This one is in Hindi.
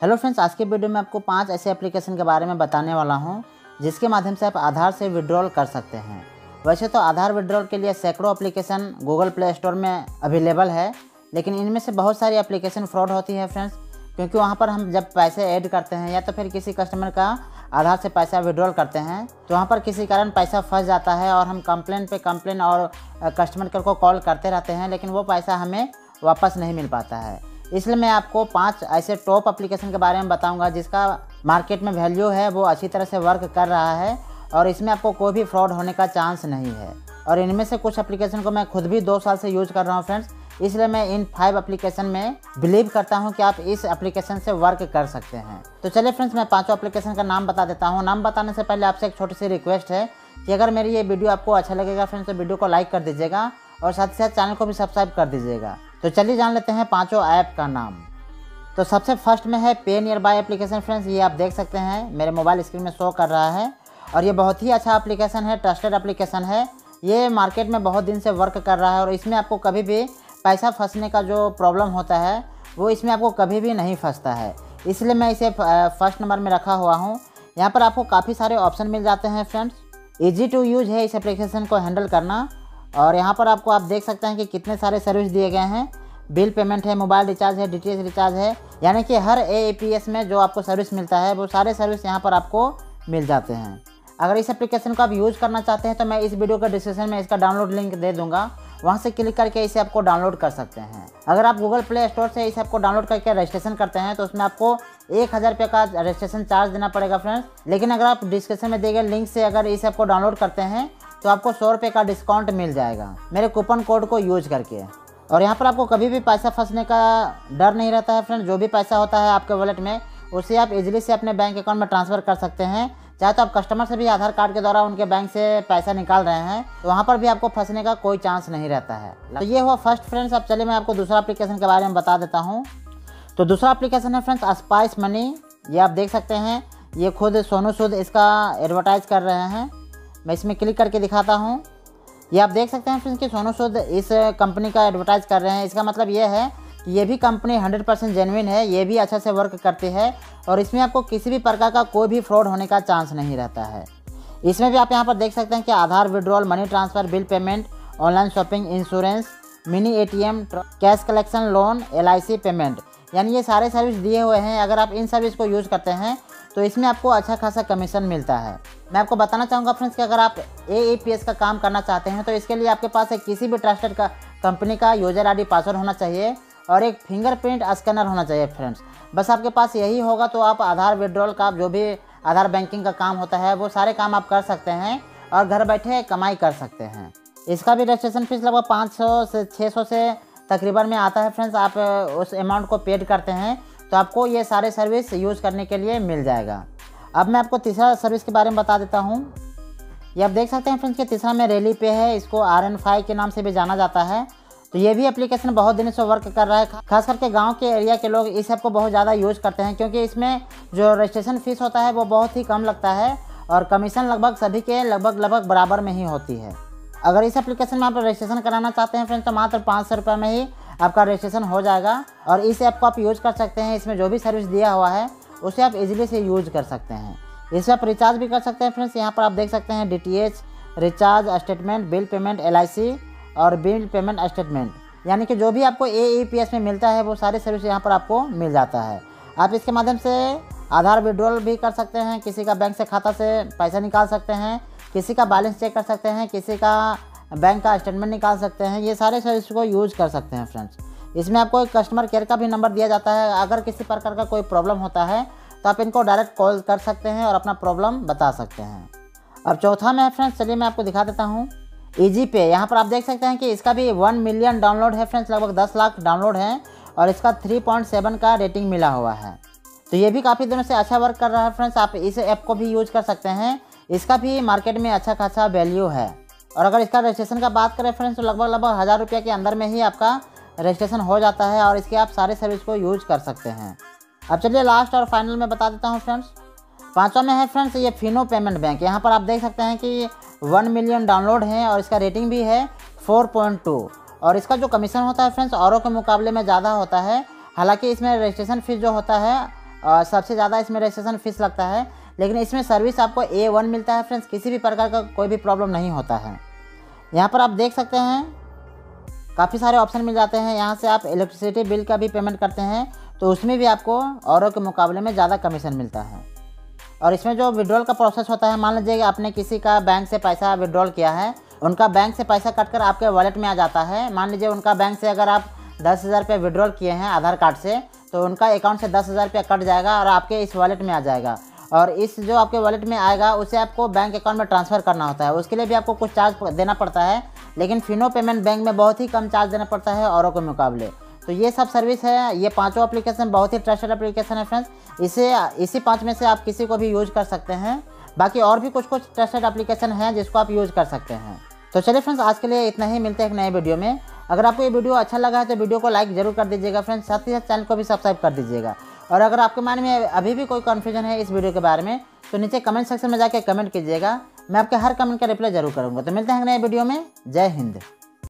हेलो फ्रेंड्स आज के वीडियो में आपको पाँच ऐसे एप्लीकेशन के बारे में बताने वाला हूँ, जिसके माध्यम से आप आधार से विड्रॉल कर सकते हैं। वैसे तो आधार विड्रॉल के लिए सैकड़ों एप्लीकेशन गूगल प्ले स्टोर में अवेलेबल है, लेकिन इनमें से बहुत सारी एप्लीकेशन फ्रॉड होती है फ्रेंड्स क्योंकि वहाँ पर हम जब पैसे ऐड करते हैं या तो फिर किसी कस्टमर का आधार से पैसा विड्रॉल करते हैं तो वहाँ पर किसी कारण पैसा फंस जाता है और हम कंप्लेन पे कंप्लेन और कस्टमर केयर को कॉल करते रहते हैं, लेकिन वो पैसा हमें वापस नहीं मिल पाता है। इसलिए मैं आपको पाँच ऐसे टॉप एप्लीकेशन के बारे में बताऊँगा जिसका मार्केट में वैल्यू है, वो अच्छी तरह से वर्क कर रहा है और इसमें आपको कोई भी फ्रॉड होने का चांस नहीं है। और इनमें से कुछ एप्लीकेशन को मैं खुद भी दो साल से यूज़ कर रहा हूँ फ्रेंड्स इसलिए मैं इन फाइव एप्लीकेशन में बिलीव करता हूँ कि आप इस एप्लीकेशन से वर्क कर सकते हैं। तो चलिए फ्रेंड्स मैं पाँचों एप्लीकेशन का नाम बता देता हूँ। नाम बताने से पहले आपसे एक छोटी सी रिक्वेस्ट है कि अगर मेरी ये वीडियो आपको अच्छा लगेगा फ्रेंड्स तो वीडियो को लाइक कर दीजिएगा। और साथ ही साथ चैनल को भी सब्सक्राइब कर दीजिएगा। तो चलिए जान लेते हैं पाँचों ऐप का नाम। तो सबसे फ़र्स्ट में है पे नियर बाय एप्लीकेशन फ्रेंड्स ये आप देख सकते हैं, मेरे मोबाइल स्क्रीन में शो कर रहा है। और ये बहुत ही अच्छा एप्लीकेशन है ट्रस्टेड एप्लीकेशन है। ये मार्केट में बहुत दिन से वर्क कर रहा है और इसमें आपको कभी भी पैसा फंसने का जो प्रॉब्लम होता है, वो इसमें आपको कभी भी नहीं फंसता है। इसलिए मैं इसे फ़र्स्ट नंबर में रखा हुआ हूँ। यहाँ पर आपको काफ़ी सारे ऑप्शन मिल जाते हैं फ्रेंड्स ईजी टू यूज़ है इस एप्लीकेशन को हैंडल करना। और यहाँ पर आपको आप देख सकते हैं कि कितने सारे सर्विस दिए गए हैं। बिल पेमेंट है मोबाइल रिचार्ज है डी रिचार्ज है। यानी कि हर ए में जो आपको सर्विस मिलता है, वो सारे सर्विस यहाँ पर आपको मिल जाते हैं। अगर इस एप्लीकेशन को आप यूज़ करना चाहते हैं तो मैं इस वीडियो के डिस्क्रिप्शन में इसका डाउनलोड लिंक दे दूँगा। वहाँ से क्लिक करके इसे आपको डाउनलोड कर सकते हैं। अगर आप गूगल प्ले स्टोर से इसे आपको डाउनलोड करके रजिस्ट्रेशन करते हैं तो उसमें आपको एक हज़ार रुपये का रजिस्ट्रेशन चार्ज देना पड़ेगा फ्रेंड्स लेकिन अगर आप डिस्क्रिप्शन में दिए गए लिंक से अगर इसे आपको डाउनलोड करते हैं तो आपको सौ रुपये का डिस्काउंट मिल जाएगा। मेरे कूपन कोड को यूज़ करके। और यहाँ पर आपको कभी भी पैसा फंसने का डर नहीं रहता है फ्रेंड जो भी पैसा होता है आपके वॉलेट में, उसे आप इजीली से अपने बैंक अकाउंट में ट्रांसफ़र कर सकते हैं। चाहे तो आप कस्टमर से भी आधार कार्ड के द्वारा उनके बैंक से पैसा निकाल रहे हैं तो वहाँ पर भी आपको फंसने का कोई चांस नहीं रहता है। तो ये हुआ फ़र्स्ट फ्रेंड्स अब चलिए मैं आपको दूसरा एप्लीकेशन के बारे में बता देता हूँ। तो दूसरा एप्लीकेशन है फ्रेंड्स स्पाइस मनी ये आप देख सकते हैं। ये खुद सोनू सूद इसका एडवर्टाइज कर रहे हैं। मैं इसमें क्लिक करके दिखाता हूँ। ये आप देख सकते हैं फ्रेंड्स कि सोनू सूद इस कंपनी का एडवर्टाइज कर रहे हैं। इसका मतलब ये है कि ये भी कंपनी 100 परसेंट जेनविन है, ये भी अच्छा से वर्क करती है और इसमें आपको किसी भी प्रकार का कोई भी फ्रॉड होने का चांस नहीं रहता है। इसमें भी आप यहाँ पर देख सकते हैं कि Aadhaar withdrawal money transfer bill payment online shopping insurance mini ATM cash collection loan LIC payment यानी ये सारे सर्विस दिए हुए हैं। अगर आप इन सर्विस को यूज़ करते हैं तो इसमें आपको अच्छा खासा कमीशन मिलता है। मैं आपको बताना चाहूँगा फ्रेंड्स कि अगर आप ए का काम करना चाहते हैं तो इसके लिए आपके पास एक किसी भी ट्रस्टेड का कंपनी का यूज़र आईडी पासवर्ड होना चाहिए और एक फिंगरप्रिंट स्कैनर होना चाहिए फ्रेंड्स बस आपके पास यही होगा तो आप आधार विड्रॉल का, जो भी आधार बैंकिंग का काम होता है, वो सारे काम आप कर सकते हैं और घर बैठे कमाई कर सकते हैं। इसका भी रजिस्ट्रेशन फ़ीस लगभग पाँच सौ से छः सौ से तकरीबन में आता है फ्रेंड्स आप उस अमाउंट को पेड करते हैं तो आपको ये सारे सर्विस यूज़ करने के लिए मिल जाएगा। अब मैं आपको तीसरा सर्विस के बारे में बता देता हूँ। ये आप देख सकते हैं फ्रेंड्स कि तीसरा में रेली पे है, इसको आर एन फाइव के नाम से भी जाना जाता है। तो ये भी एप्लीकेशन बहुत दिनों से वर्क कर रहा है खास करके गाँव के एरिया के लोग इस ऐप को बहुत ज़्यादा यूज़ करते हैं, क्योंकि इसमें जो रजिस्ट्रेशन फ़ीस होता है वो बहुत ही कम लगता है और कमीशन लगभग सभी के लगभग लगभग बराबर में ही होती है। अगर इस एप्लीकेशन में आप रजिस्ट्रेशन कराना चाहते हैं फ्रेंड्स तो मात्र पाँच सौ रुपये में ही आपका रजिस्ट्रेशन हो जाएगा और इस ऐप को आप यूज़ कर सकते हैं। इसमें जो भी सर्विस दिया हुआ है, उसे आप इजीली से यूज़ कर सकते हैं। इसे आप रिचार्ज भी कर सकते हैं फ्रेंड्स यहाँ पर आप देख सकते हैं DTH recharge statement bill payment LIC और बिल पेमेंट स्टेटमेंट यानी कि जो भी आपको एईपीएस में मिलता है, वो सारे सर्विस यहाँ पर आपको मिल जाता है। आप इसके माध्यम से आधार विड्रॉल भी कर सकते हैं। किसी का बैंक से खाता से पैसा निकाल सकते हैं, किसी का बैलेंस चेक कर सकते हैं, किसी का बैंक का स्टेटमेंट निकाल सकते हैं। ये सारे सर्विस को यूज़ कर सकते हैं फ्रेंड्स इसमें आपको एक कस्टमर केयर का भी नंबर दिया जाता है। अगर किसी प्रकार का कोई प्रॉब्लम होता है तो आप इनको डायरेक्ट कॉल कर सकते हैं और अपना प्रॉब्लम बता सकते हैं। अब चौथा में है फ्रेंड्स चलिए मैं आपको दिखा देता हूँ। ईजी पे यहाँ पर आप देख सकते हैं कि इसका भी वन मिलियन डाउनलोड है फ्रेंड्स लगभग दस लाख डाउनलोड है और इसका थ्री पॉइंट सेवन का रेटिंग मिला हुआ है। तो ये भी काफ़ी दिनों से अच्छा वर्क कर रहा है फ्रेंड्स आप इस ऐप को भी यूज़ कर सकते हैं। इसका भी मार्केट में अच्छा खासा वैल्यू है। और अगर इसका रजिस्ट्रेशन का बात करें फ्रेंड्स तो लगभग लगभग हज़ार रुपये के अंदर में ही आपका रजिस्ट्रेशन हो जाता है और इसके आप सारे सर्विस को यूज़ कर सकते हैं। अब चलिए लास्ट और फाइनल में बता देता हूँ फ्रेंड्स पाँचवा में है फ्रेंड्स ये फिनो पेमेंट बैंक यहाँ पर आप देख सकते हैं कि वन मिलियन डाउनलोड है और इसका रेटिंग भी है फोर पॉइंट टू और इसका जो कमीशन होता है फ्रेंड्स औरों के मुकाबले में ज़्यादा होता है। हालाँकि इसमें रजिस्ट्रेशन फ़ीस जो होता है सबसे ज़्यादा इसमें रजिस्ट्रेशन फ़ीस लगता है। लेकिन इसमें सर्विस आपको ए वन मिलता है फ्रेंड्स किसी भी प्रकार का कोई भी प्रॉब्लम नहीं होता है। यहाँ पर आप देख सकते हैं, काफ़ी सारे ऑप्शन मिल जाते हैं। यहाँ से आप इलेक्ट्रिसिटी बिल का भी पेमेंट करते हैं तो उसमें भी आपको औरों के मुकाबले में ज़्यादा कमीशन मिलता है। और इसमें जो विड्रॉल का प्रोसेस होता है, मान लीजिए कि आपने किसी का बैंक से पैसा विड्रॉल किया है, उनका बैंक से पैसा कट कर आपके वॉलेट में आ जाता है। मान लीजिए उनका बैंक से अगर आप दस हज़ार रुपये विड्रॉल किए हैं आधार कार्ड से तो उनका अकाउंट से दस हज़ार रुपया कट जाएगा और आपके इस वॉलेट में आ जाएगा। और इस जो आपके वॉलेट में आएगा, उसे आपको बैंक अकाउंट में ट्रांसफ़र करना होता है। उसके लिए भी आपको कुछ चार्ज देना पड़ता है, लेकिन फिनो पेमेंट बैंक में बहुत ही कम चार्ज देना पड़ता है औरों के मुकाबले। तो ये सब सर्विस है, ये पाँचों एप्लीकेशन बहुत ही ट्रस्टेड एप्लीकेशन है फ्रेंड्स इसे, इसी पाँच में से आप किसी को भी यूज़ कर सकते हैं। बाकी और भी कुछ कुछ ट्रस्टेड एप्लीकेशन हैं जिसको आप यूज़ कर सकते हैं। तो चलिए फ्रेंड्स आज के लिए इतना ही। मिलते हैं एक नए वीडियो में। अगर आपको ये वीडियो अच्छा लगा है तो वीडियो को लाइक ज़रूर कर दीजिएगा फ्रेंड्स साथ ही साथ चैनल को भी सब्सक्राइब कर दीजिएगा। और अगर आपके मन में अभी भी कोई कन्फ्यूज़न है इस वीडियो के बारे में तो नीचे कमेंट सेक्शन में जाकर कमेंट कीजिएगा। मैं आपके हर कमेंट का रिप्लाई ज़रूर करूँगा। तो मिलते हैं नए वीडियो में। जय हिंद।